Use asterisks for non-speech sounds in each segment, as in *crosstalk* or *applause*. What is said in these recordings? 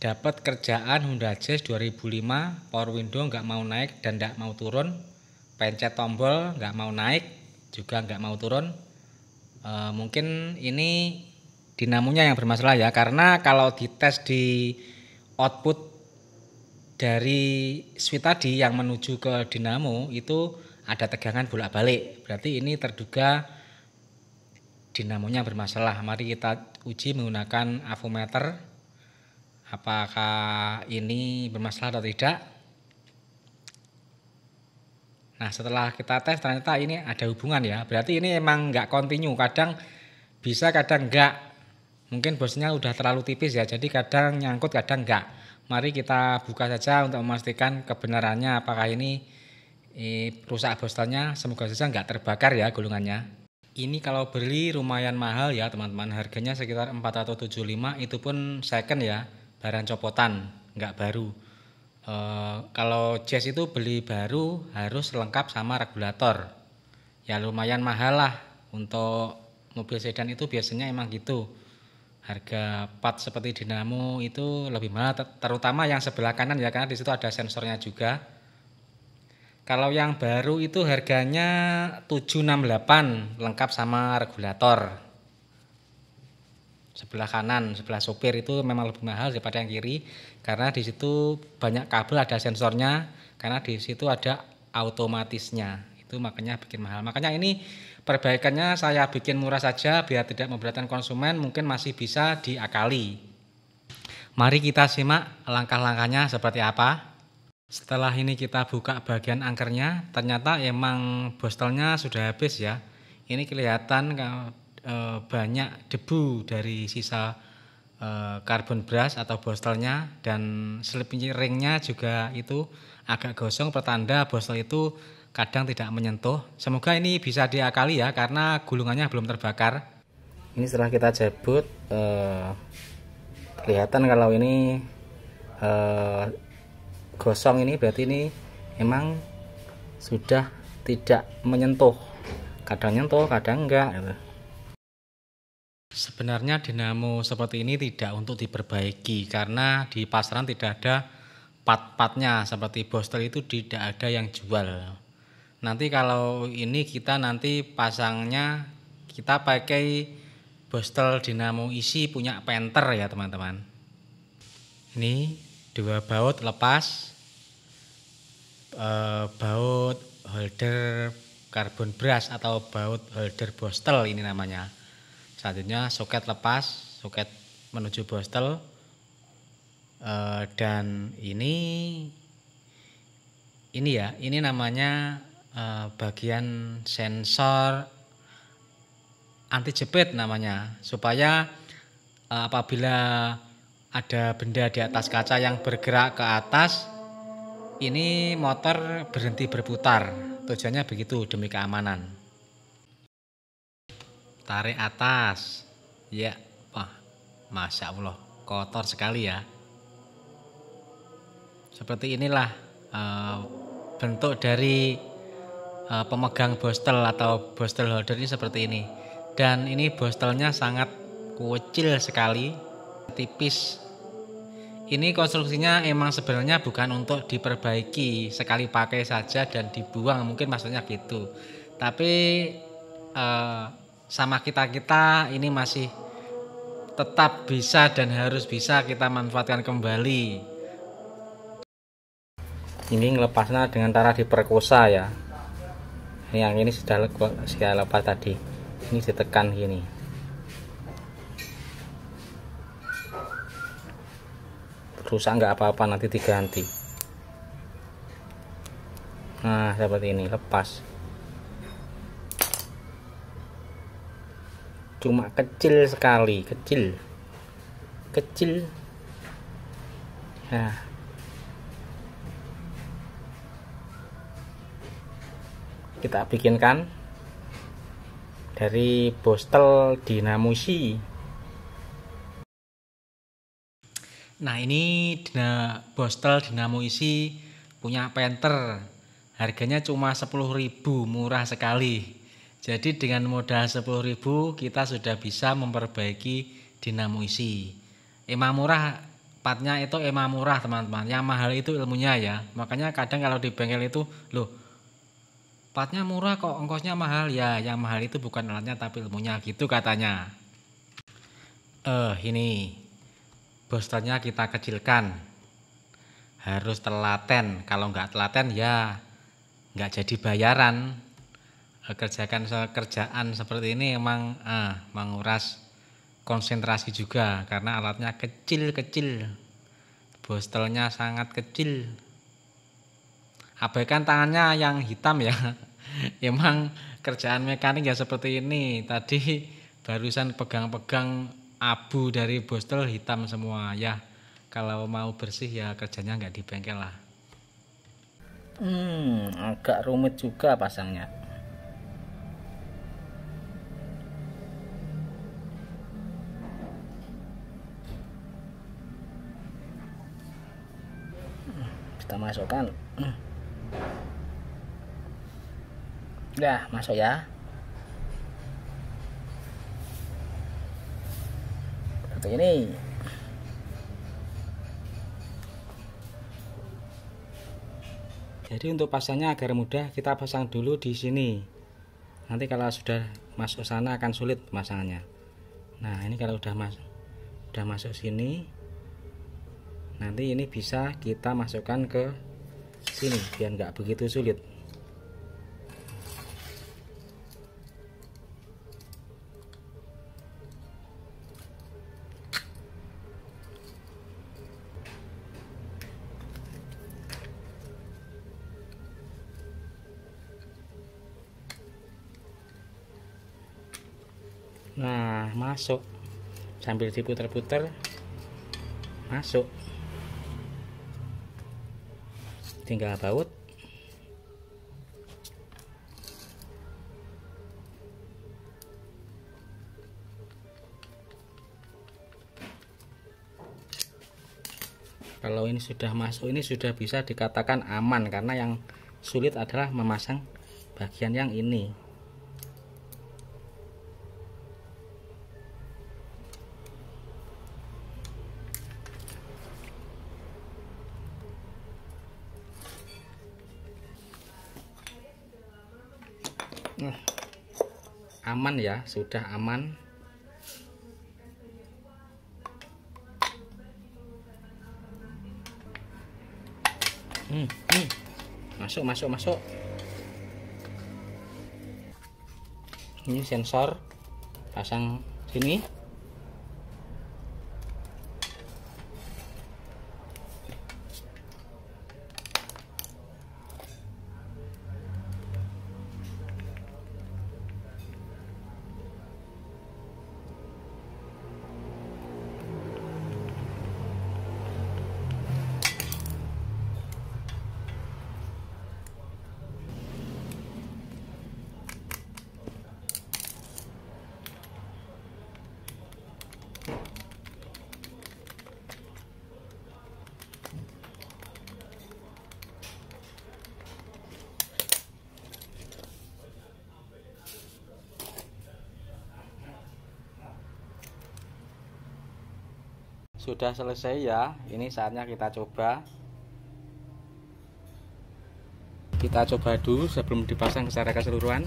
dapat kerjaan Honda Jazz 2005 power window nggak mau naik dan nggak mau turun pencet tombol nggak mau naik juga nggak mau turun. E, mungkin ini dinamonya yang bermasalah ya karena kalau dites di output dari switch tadi yang menuju ke dinamo itu ada tegangan bolak-balik. Berarti ini terduga dinamonya bermasalah. Mari kita uji menggunakan avometer apakah ini bermasalah atau tidak. Nah setelah kita tes ternyata ini ada hubungan ya. Berarti ini emang nggak kontinu. Kadang bisa kadang enggak. Mungkin bosnya udah terlalu tipis ya. Jadi kadang nyangkut kadang enggak. Mari kita buka saja untuk memastikan kebenarannya apakah ini eh, rusak bostelnya. Semoga saja nggak terbakar ya gulungannya. Ini kalau beli lumayan mahal ya teman-teman. Harganya sekitar 475 itu pun second ya barang copotan nggak baru. E, kalau jazz itu beli baru harus lengkap sama regulator. Ya lumayan mahal lah. Untuk mobil sedan itu biasanya emang gitu. Harga part seperti dinamo itu lebih mahal terutama yang sebelah kanan ya karena di situ ada sensornya juga. Kalau yang baru itu harganya 768 lengkap sama regulator sebelah kanan, sebelah sopir itu memang lebih mahal daripada yang kiri karena di situ banyak kabel ada sensornya karena di situ ada otomatisnya itu makanya bikin mahal. Makanya ini perbaikannya saya bikin murah saja biar tidak memberatkan konsumen mungkin masih bisa diakali. Mari kita simak langkah-langkahnya seperti apa. Setelah ini kita buka bagian angkernya ternyata emang bostelnya sudah habis ya. Ini kelihatan e, banyak debu dari sisa e, karbon brush atau bostelnya dan slip ringnya juga itu agak gosong pertanda bostel itu kadang tidak menyentuh. Semoga ini bisa diakali ya karena gulungannya belum terbakar. Ini setelah kita jebut e, kelihatan kalau ini e, gosong ini berarti ini emang sudah tidak menyentuh. Kadang nyentuh, kadang enggak. Gitu. Sebenarnya dinamo seperti ini tidak untuk diperbaiki karena di pasaran tidak ada part-partnya seperti bostel itu tidak ada yang jual. Nanti kalau ini kita nanti pasangnya kita pakai bostel dinamo isi punya penter ya teman-teman. Ini dua baut lepas eh, baut holder karbon brush atau baut holder bostel ini namanya selanjutnya soket lepas soket menuju bostel. E, dan ini ini ya ini namanya e, bagian sensor anti jepit namanya. Supaya e, apabila ada benda di atas kaca yang bergerak ke atas ini motor berhenti berputar. Tujuannya begitu demi keamanan tarik atas. Ya wah masya allah kotor sekali ya. Seperti inilah uh, bentuk dari uh, pemegang bostel atau bostel holder ini seperti ini. Dan ini bostelnya sangat kecil sekali tipis. Ini konstruksinya emang sebenarnya bukan untuk diperbaiki sekali pakai saja dan dibuang mungkin maksudnya gitu. Tapi uh, sama kita-kita ini masih tetap bisa dan harus bisa kita manfaatkan kembali. Ini melepasnya dengan cara diperkosa ya. Yang ini sudah sudah lepas tadi. Ini ditekan gini. Rusak nggak apa-apa nanti diganti. Nah seperti ini lepas. Cuma kecil sekali kecil. Kecil. Nah. Kita bikinkan dari bostel dinamusi nah ini dina, bostel dinamo isi punya penter. Harganya cuma 10.000 murah sekali jadi dengan modal 10.000 kita sudah bisa memperbaiki dinamo isi. Emang murah patnya itu emang murah teman-teman. Yang mahal itu ilmunya ya. Makanya kadang kalau di bengkel itu loh patnya murah kok ongkosnya mahal. Ya yang mahal itu bukan alatnya tapi ilmunya gitu katanya. Eh ini bostonnya kita kecilkan. Harus telaten. Kalau nggak telaten ya nggak jadi bayaran kerjakan kerjaan seperti ini emang eh, menguras konsentrasi juga karena alatnya kecil-kecil bostelnya sangat kecil. Abaikan tangannya yang hitam ya. *laughs* Emang kerjaan mekanik ya seperti ini. Tadi barusan pegang-pegang abu dari bostel hitam semua ya. Kalau mau bersih ya kerjanya nggak di bengkel lah. Hmm agak rumit juga pasangnya kita masukkan. Udah masuk ya. Seperti ini. Jadi untuk pasangnya agar mudah kita pasang dulu di sini. Nanti kalau sudah masuk sana akan sulit pemasangannya nah ini kalau udah masuk udah masuk sini nanti ini bisa kita masukkan ke sini biar nggak begitu sulit Nah, masuk. Sambil diputar-putar masuk. Tinggal baut. Kalau ini sudah masuk ini sudah bisa dikatakan aman karena yang sulit adalah memasang bagian yang ini aman ya, sudah aman. Hmm, hmm. Masuk, masuk, masuk. Ini sensor pasang sini. Sudah selesai ya. Ini saatnya kita coba. Kita coba dulu sebelum dipasang secara keseluruhan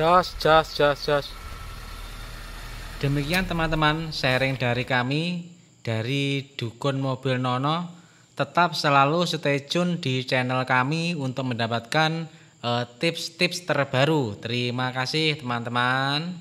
Jos, jos, jos, jos. Demikian teman-teman sharing dari kami dari Dukun Mobil Nono. Tetap selalu stay tune di channel kami untuk mendapatkan eh, tips-tips terbaru. Terima kasih teman-teman.